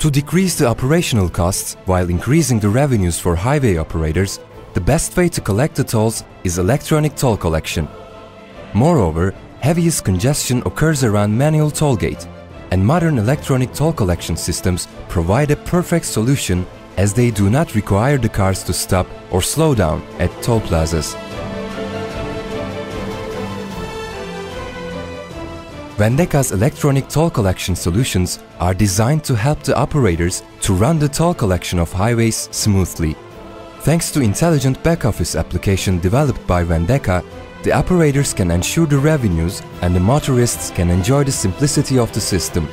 To decrease the operational costs while increasing the revenues for highway operators, the best way to collect the tolls is electronic toll collection. Moreover, heaviest congestion occurs around manual toll gate, and modern electronic toll collection systems provide a perfect solution as they do not require the cars to stop or slow down at toll plazas. Vendeka's electronic toll collection solutions are designed to help the operators to run the toll collection of highways smoothly. Thanks to intelligent back-office application developed by Vendeca, the operators can ensure the revenues and the motorists can enjoy the simplicity of the system.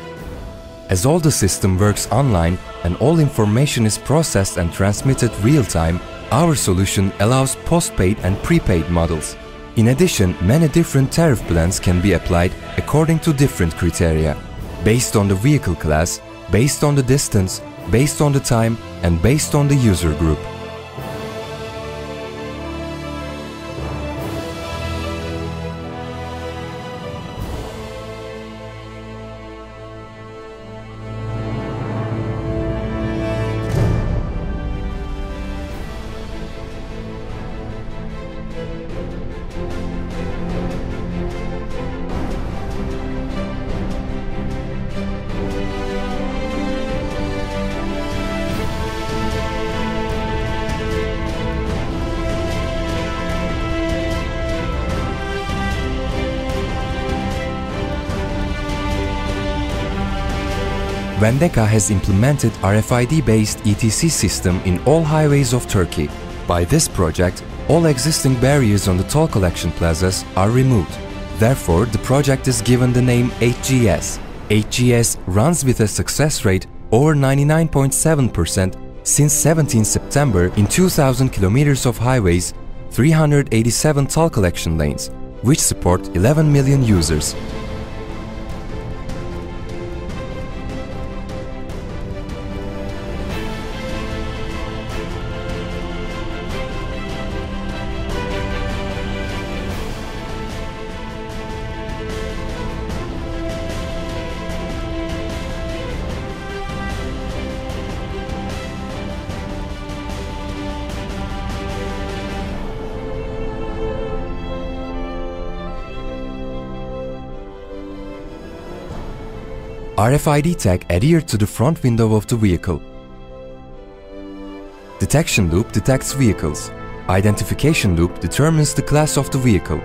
As all the system works online and all information is processed and transmitted real-time, our solution allows postpaid and prepaid models. In addition, many different tariff plans can be applied according to different criteria, based on the vehicle class, based on the distance, based on the time and based on the user group. Vendeka has implemented RFID-based ETC system in all highways of Turkey. By this project, all existing barriers on the toll collection plazas are removed. Therefore, the project is given the name HGS. HGS runs with a success rate over 99.7% since 17 September in 2000 kilometers of highways, 387 toll collection lanes, which support 11 million users. RFID tag adhered to the front window of the vehicle. Detection loop detects vehicles. Identification loop determines the class of the vehicle.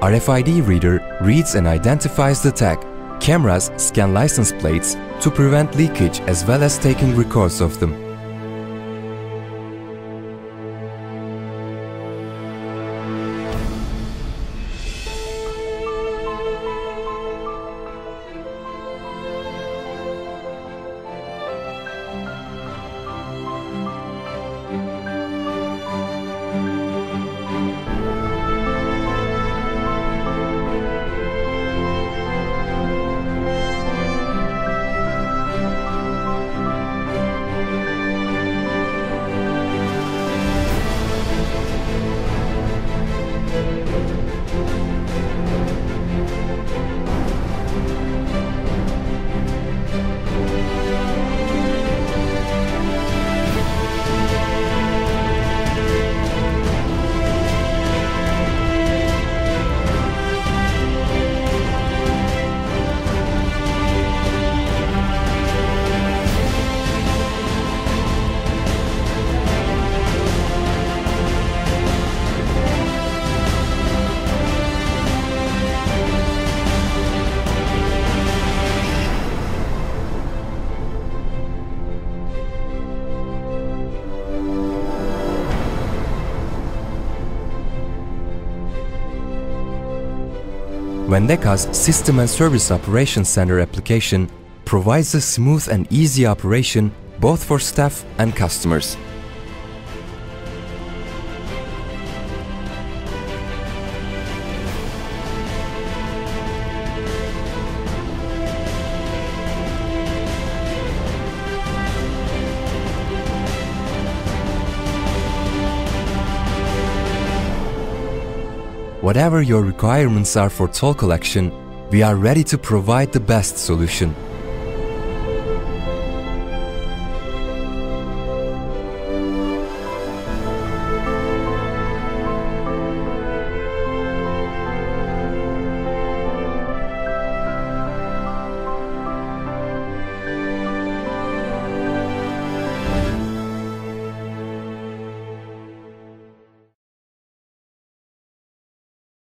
RFID reader reads and identifies the tag. Cameras scan license plates to prevent leakage as well as taking records of them. Vendeka's System and Service Operations Center application provides a smooth and easy operation both for staff and customers. Whatever your requirements are for toll collection, we are ready to provide the best solution.